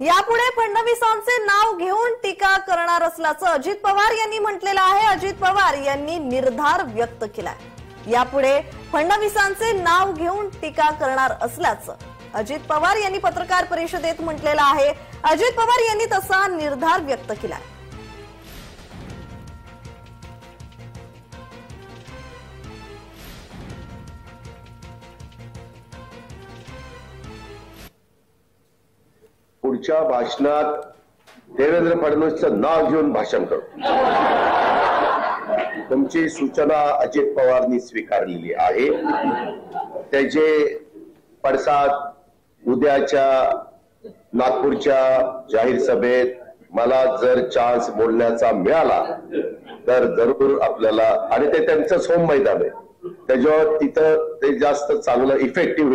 यापुढे फडणवीसांचे नाव घेऊन टीका करणार असल्याचं अजित पवार यांनी म्हटलेलं आहे. अजित पवार यांनी निर्धार व्यक्त केलाय. यापुढे फडणवीसांचे नाव घेऊन टीका करणार असल्याचं अजित पवार यांनी पत्रकार परिषदेत म्हटलेलं आहे. अजित पवार यांनी तसा निर्धार व्यक्त केलाय. पुढच्या भाषणात देवेंद्र फडणवीसचं नाव घेऊन भाषण करतो तुमची सूचना अजित पवारनी स्वीकारलेली आहे. त्याचे पडसाद उद्याच्या नागपूरच्या जाहीर सभेत मला जर चान्स बोलण्याचा मिळाला तर जरूर आपल्याला आणि ते त्यांचं सोम मैदान आहे. त्याच्यावर तिथं ते जास्त चांगलं इफेक्टिव्ह